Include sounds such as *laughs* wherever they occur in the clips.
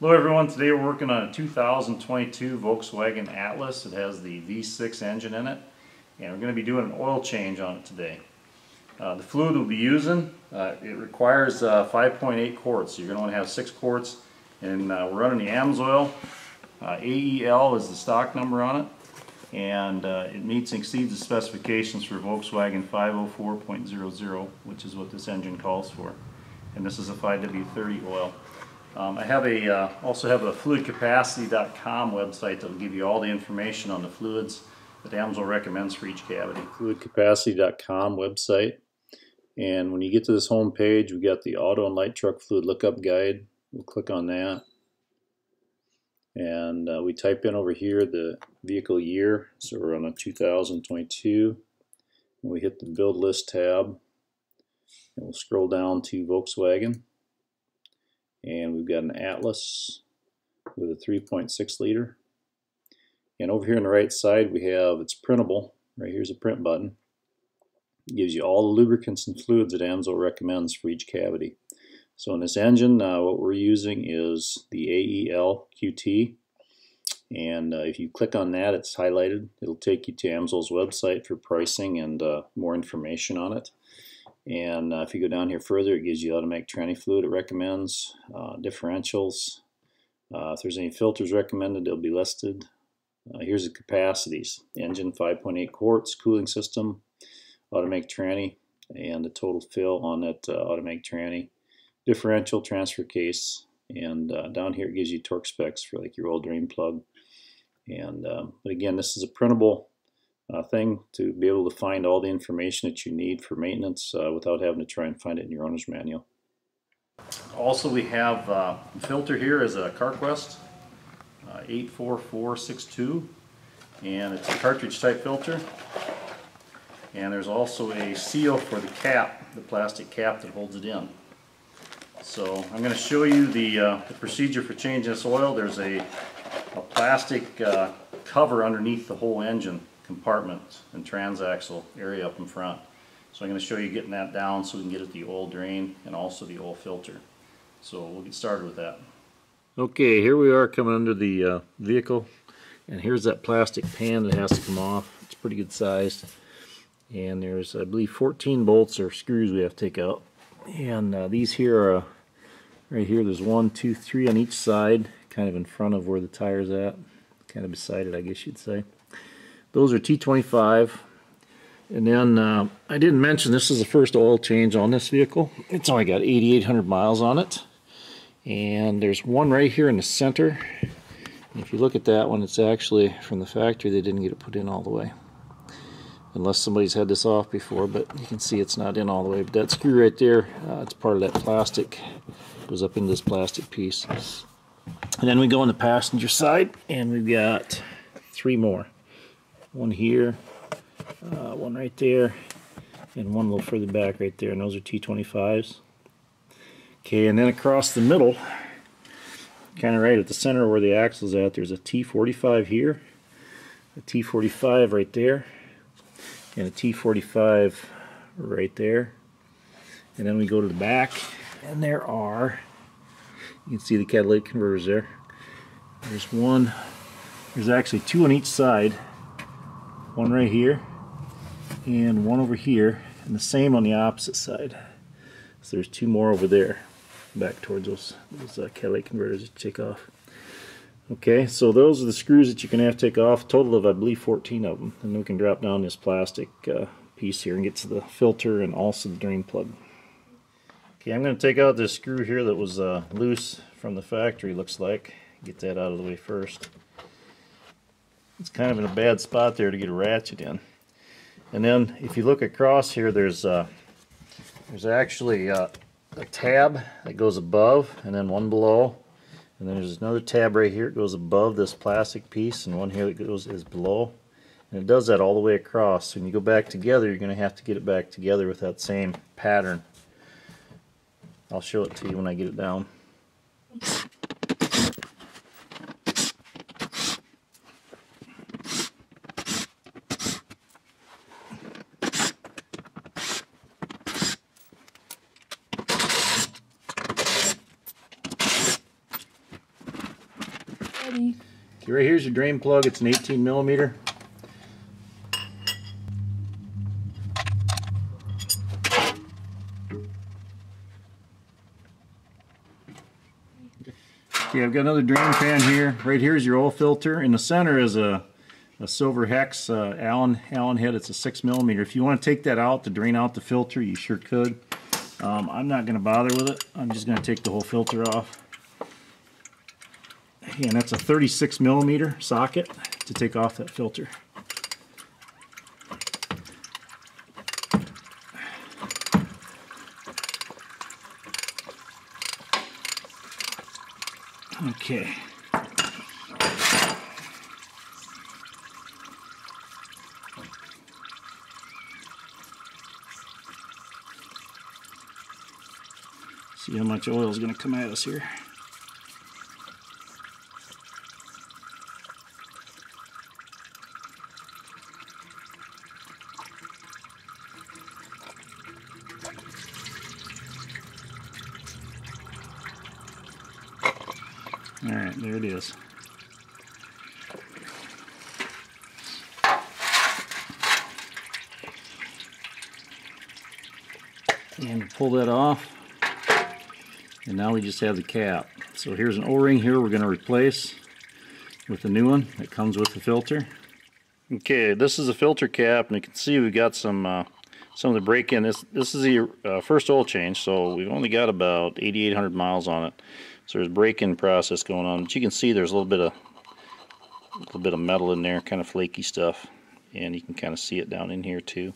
Hello everyone, today we're working on a 2022 Volkswagen Atlas. It has the V6 engine in it and we're going to be doing an oil change on it today. Uh, the fluid we'll be using, uh, it requires uh, 5.8 quarts, so you're going to want to have 6 quarts and uh, we're running the AMSOIL. Uh, AEL is the stock number on it and uh, it meets and exceeds the specifications for Volkswagen 504.00 which is what this engine calls for and this is a 5W30 oil. Um, I have a, uh, also have a fluidcapacity.com website that will give you all the information on the fluids that AMSOIL recommends for each cavity. Fluidcapacity.com website. And when you get to this home page, we've got the auto and light truck fluid lookup guide. We'll click on that. And uh, we type in over here the vehicle year. So we're on a 2022. And we hit the build list tab. And we'll scroll down to Volkswagen and we've got an Atlas with a 3.6 liter. And over here on the right side we have it's printable. Right here's a print button. It gives you all the lubricants and fluids that AMSOIL recommends for each cavity. So in this engine uh, what we're using is the AEL QT and uh, if you click on that it's highlighted. It'll take you to AMSOIL's website for pricing and uh, more information on it and uh, if you go down here further, it gives you automatic tranny fluid it recommends, uh, differentials. Uh, if there's any filters recommended, they'll be listed. Uh, here's the capacities. Engine 5.8 quarts, cooling system, automatic tranny, and the total fill on that uh, automatic tranny. Differential transfer case, and uh, down here it gives you torque specs for like your old drain plug. And um, But again, this is a printable uh, thing to be able to find all the information that you need for maintenance uh, without having to try and find it in your owner's manual. Also we have uh, filter here is a CarQuest uh, 84462 and it's a cartridge type filter and there's also a seal for the cap, the plastic cap that holds it in. So I'm going to show you the, uh, the procedure for changing this oil. There's a, a plastic uh, cover underneath the whole engine compartment and transaxle area up in front. So I'm going to show you getting that down so we can get at the oil drain and also the oil filter. So we'll get started with that. Okay, here we are coming under the uh, vehicle and here's that plastic pan that has to come off. It's pretty good sized and there's I believe 14 bolts or screws we have to take out and uh, these here are uh, right here there's one two three on each side kind of in front of where the tire's at kind of beside it I guess you'd say those are T25. And then uh, I didn't mention this is the first oil change on this vehicle. It's only got 8,800 miles on it. And there's one right here in the center. And if you look at that one, it's actually from the factory. They didn't get it put in all the way. Unless somebody's had this off before, but you can see it's not in all the way. But that screw right there, uh, it's part of that plastic. Goes up in this plastic piece. And then we go on the passenger side, and we've got three more one here, uh, one right there, and one a little further back right there, and those are T25s. Okay, and then across the middle, kind of right at the center where the axle's at, there's a T45 here, a T45 right there, and a T45 right there. And then we go to the back, and there are, you can see the catalytic converters there. There's one, there's actually two on each side, one right here and one over here and the same on the opposite side. So there's two more over there back towards those, those uh, catalytic converters to take off. Okay so those are the screws that you can have to take off total of I believe 14 of them and then we can drop down this plastic uh, piece here and get to the filter and also the drain plug. Okay I'm going to take out this screw here that was uh, loose from the factory looks like. Get that out of the way first it's kind of in a bad spot there to get a ratchet in. And then if you look across here, there's uh, there's actually uh, a tab that goes above and then one below. And then there's another tab right here. It goes above this plastic piece and one here that goes is below. And it does that all the way across. So when you go back together, you're going to have to get it back together with that same pattern. I'll show it to you when I get it down. Drain plug. It's an 18 millimeter. Okay, I've got another drain pan here. Right here is your oil filter. In the center is a, a silver hex uh, Allen Allen head. It's a six millimeter. If you want to take that out to drain out the filter, you sure could. Um, I'm not going to bother with it. I'm just going to take the whole filter off. And that's a 36 millimeter socket to take off that filter. Okay. See how much oil is going to come at us here. Alright, there it is. And pull that off. And now we just have the cap. So here's an O-ring here we're going to replace with a new one that comes with the filter. Okay, this is a filter cap, and you can see we've got some uh, some of the break-in. This this is the uh, first oil change, so we've only got about 8,800 miles on it. So there's break-in process going on, but you can see there's a little bit of a little bit of metal in there, kind of flaky stuff, and you can kind of see it down in here too.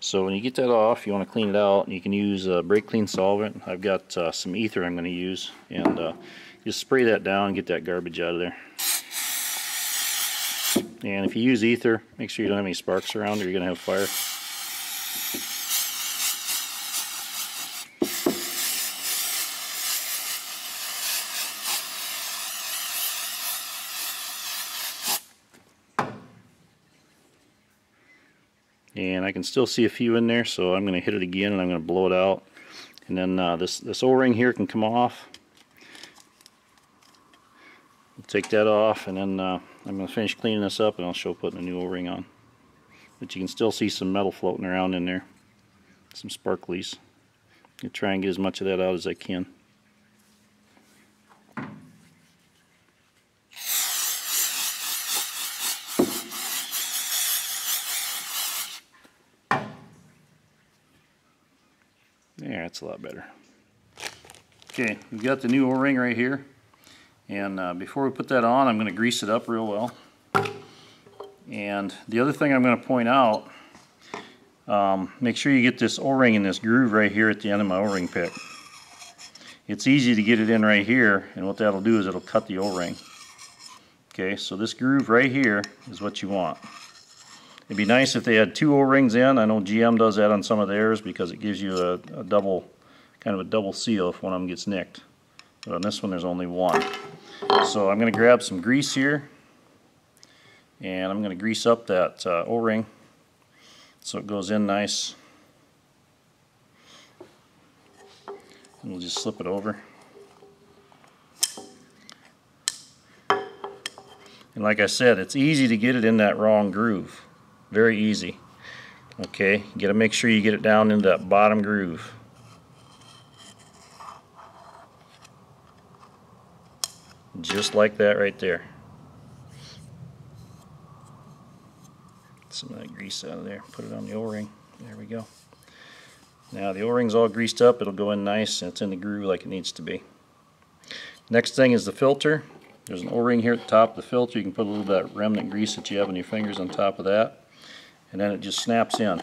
So when you get that off, you want to clean it out, and you can use a brake clean solvent. I've got uh, some ether I'm going to use, and uh, just spray that down and get that garbage out of there. And if you use ether, make sure you don't have any sparks around or you're going to have fire. and I can still see a few in there so I'm going to hit it again and I'm going to blow it out. And then uh, this this o-ring here can come off. Take that off and then uh, I'm going to finish cleaning this up and I'll show putting a new o-ring on. But you can still see some metal floating around in there some sparklies. I try and get as much of that out as I can There, that's a lot better. Okay, we've got the new O-ring right here. And uh, before we put that on, I'm going to grease it up real well. And the other thing I'm going to point out, um, make sure you get this O-ring in this groove right here at the end of my O-ring pick. It's easy to get it in right here, and what that'll do is it'll cut the O-ring. Okay, so this groove right here is what you want. It'd be nice if they had two O-rings in. I know GM does that on some of theirs because it gives you a, a, double, kind of a double seal if one of them gets nicked. But on this one there's only one. So I'm going to grab some grease here and I'm going to grease up that uh, O-ring so it goes in nice. And we'll just slip it over. And like I said, it's easy to get it in that wrong groove. Very easy. Okay, you got to make sure you get it down into that bottom groove. Just like that right there. Some of that grease out of there. Put it on the O-ring. There we go. Now the O-ring's all greased up. It'll go in nice and it's in the groove like it needs to be. Next thing is the filter. There's an O-ring here at the top of the filter. You can put a little bit of that remnant grease that you have on your fingers on top of that and then it just snaps in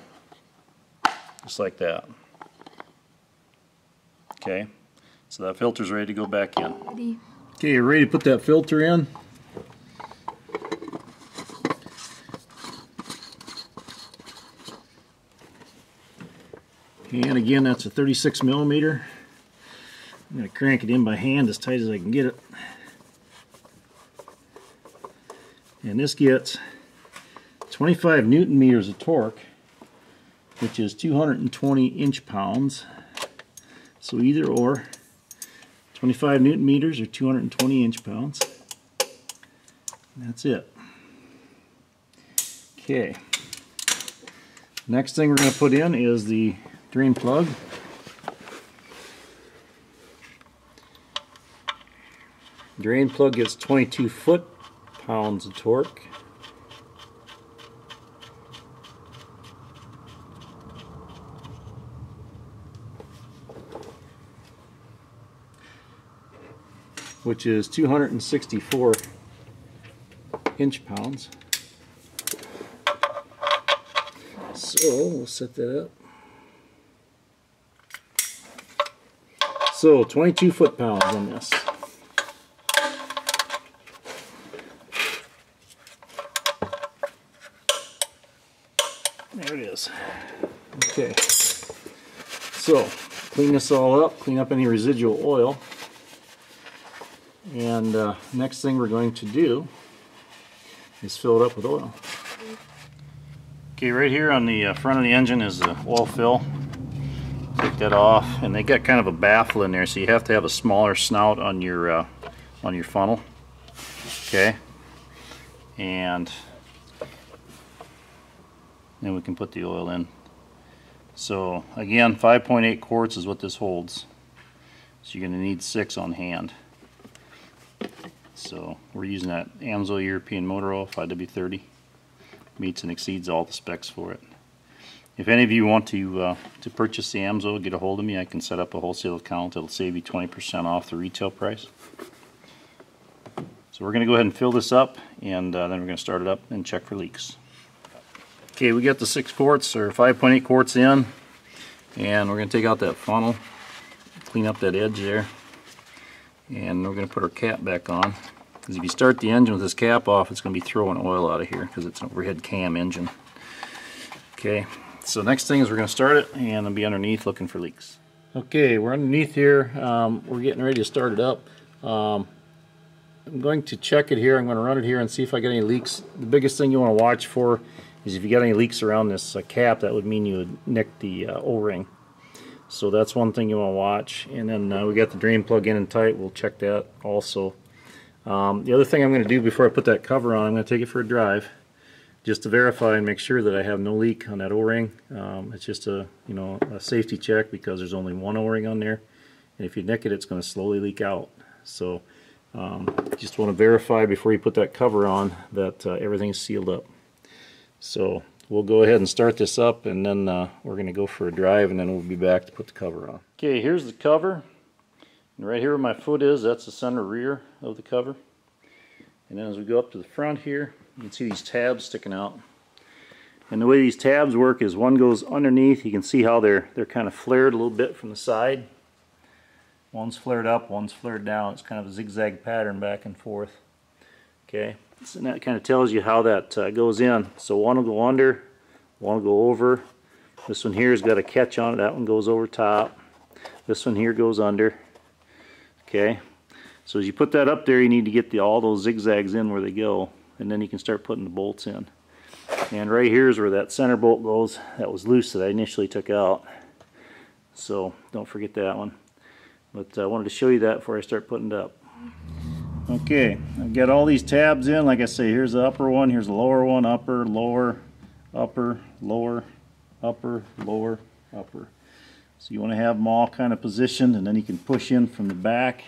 just like that. Okay so that filter's ready to go back in. Ready. okay you're ready to put that filter in? And again that's a 36 millimeter. I'm going to crank it in by hand as tight as I can get it. And this gets 25 newton meters of torque, which is 220 inch pounds. So either or, 25 newton meters or 220 inch pounds. That's it. Okay. Next thing we're going to put in is the drain plug. Drain plug gets 22 foot pounds of torque. Which is 264 inch pounds. So we'll set that up. So 22 foot pounds on this. There it is. Okay. So clean this all up, clean up any residual oil. And uh, next thing we're going to do is fill it up with oil. Okay, right here on the uh, front of the engine is the oil fill. Take that off, and they got kind of a baffle in there, so you have to have a smaller snout on your uh, on your funnel. Okay, and then we can put the oil in. So again, 5.8 quarts is what this holds. So you're going to need six on hand. So we're using that Amsoil European Motor Oil 5W30. Meets and exceeds all the specs for it. If any of you want to uh, to purchase the Amsoil, get a hold of me. I can set up a wholesale account. It'll save you 20% off the retail price. So we're going to go ahead and fill this up and uh, then we're going to start it up and check for leaks. Okay, we got the 6 quarts or 5.8 quarts in and we're going to take out that funnel, clean up that edge there and we're going to put our cap back on because if you start the engine with this cap off it's going to be throwing oil out of here because it's an overhead cam engine. Okay so next thing is we're going to start it and I'll be underneath looking for leaks. Okay we're underneath here. Um, we're getting ready to start it up. Um, I'm going to check it here. I'm going to run it here and see if I get any leaks. The biggest thing you want to watch for is if you got any leaks around this uh, cap that would mean you would nick the uh, o-ring so that's one thing you want to watch. And then uh, we got the drain plug in and tight. We'll check that also. Um, the other thing I'm going to do before I put that cover on, I'm going to take it for a drive just to verify and make sure that I have no leak on that O-ring. Um, it's just a you know a safety check because there's only one O-ring on there. And if you nick it, it's going to slowly leak out. So um, just want to verify before you put that cover on that uh, everything's sealed up. So we'll go ahead and start this up and then uh, we're going to go for a drive and then we'll be back to put the cover on. Okay, here's the cover. And right here where my foot is, that's the center rear of the cover. And then as we go up to the front here, you can see these tabs sticking out. And the way these tabs work is one goes underneath. You can see how they're they're kind of flared a little bit from the side. One's flared up, one's flared down. It's kind of a zigzag pattern back and forth. Okay, and that kind of tells you how that uh, goes in. So one will go under, one will go over. This one here has got a catch on it. That one goes over top. This one here goes under. Okay. So as you put that up there, you need to get the, all those zigzags in where they go. And then you can start putting the bolts in. And right here is where that center bolt goes. That was loose that I initially took out. So don't forget that one. But I wanted to show you that before I start putting it up. Okay, I've got all these tabs in. Like I say, here's the upper one, here's the lower one, upper, lower, upper, lower, upper, lower, upper. So you want to have them all kind of positioned and then you can push in from the back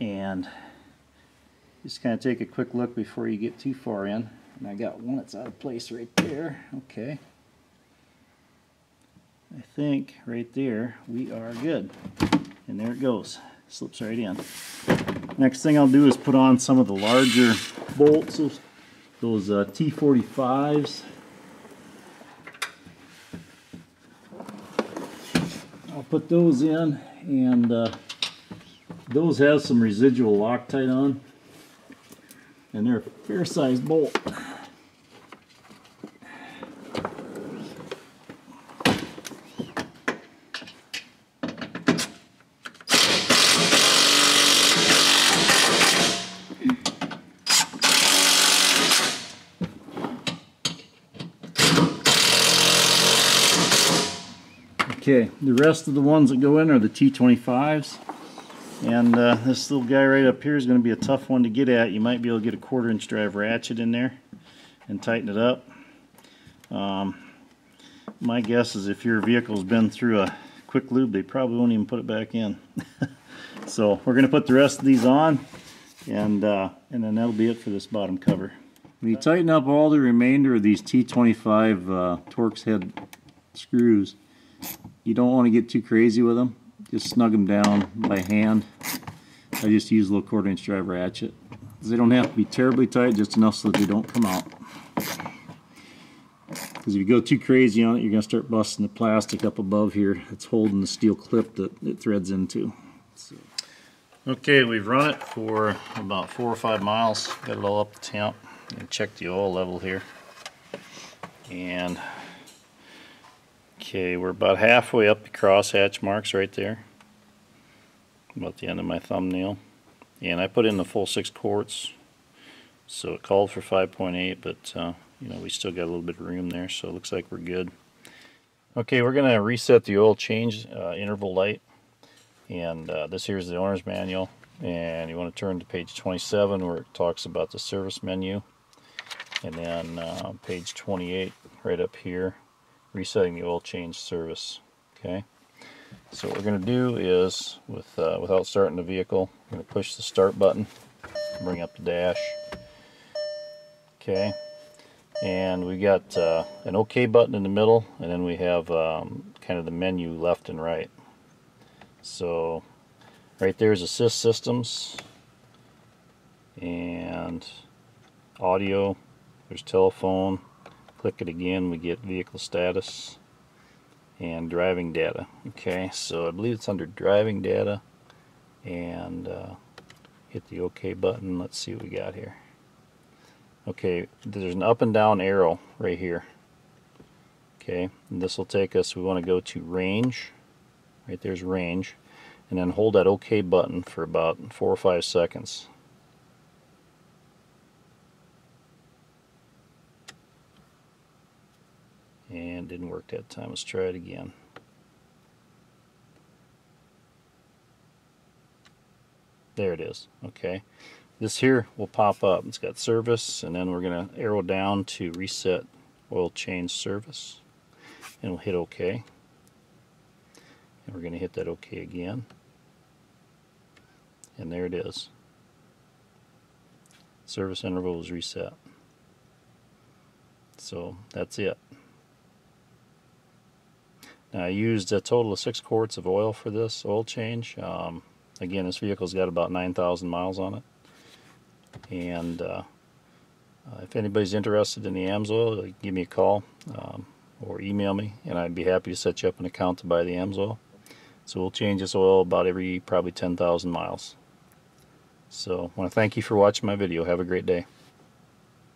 and just kind of take a quick look before you get too far in. And I got one that's out of place right there. Okay. I think right there we are good. And there it goes. Slips right in. Next thing I'll do is put on some of the larger bolts, those uh, T45s. I'll put those in and uh, those have some residual Loctite on and they're a fair sized bolt. Okay, the rest of the ones that go in are the T25s. And uh, this little guy right up here is going to be a tough one to get at. You might be able to get a quarter inch drive ratchet in there and tighten it up. Um, my guess is if your vehicle's been through a quick lube, they probably won't even put it back in. *laughs* so we're going to put the rest of these on and, uh, and then that'll be it for this bottom cover. When you tighten up all the remainder of these T25 uh, Torx head screws, you don't want to get too crazy with them. Just snug them down by hand. I just use a little quarter inch drive ratchet. They don't have to be terribly tight, just enough so that they don't come out. Because if you go too crazy on it, you're going to start busting the plastic up above here. It's holding the steel clip that it threads into. So. Okay, we've run it for about four or five miles. Got it all up to temp. And check the oil level here. And okay, we're about halfway up the crosshatch marks right there. About the end of my thumbnail. And I put in the full six quarts. So it called for 5.8, but uh, you know we still got a little bit of room there, so it looks like we're good. Okay, we're going to reset the oil change uh, interval light and uh, this here is the owner's manual and you want to turn to page 27 where it talks about the service menu and then uh, page 28 right up here resetting the oil change service okay so what we're going to do is with uh, without starting the vehicle we're going to push the start button bring up the dash okay and we got uh, an OK button in the middle and then we have um, kind of the menu left and right so right there is assist systems and audio. There's telephone. Click it again, we get vehicle status and driving data. Okay, so I believe it's under driving data and uh, hit the OK button. Let's see what we got here. Okay, there's an up and down arrow right here. Okay, this will take us, we want to go to range right there's range and then hold that OK button for about four or five seconds and didn't work that time let's try it again there it is okay this here will pop up it's got service and then we're going to arrow down to reset oil change service and we'll hit OK and we're going to hit that OK again. And there it is. Service interval is reset. So that's it. I used a total of six quarts of oil for this oil change. Um, again, this vehicle's got about 9,000 miles on it. And uh, uh, if anybody's interested in the AMSOIL, give me a call um, or email me, and I'd be happy to set you up an account to buy the AMSOIL. So we'll change this oil about every probably 10,000 miles. So I want to thank you for watching my video. Have a great day.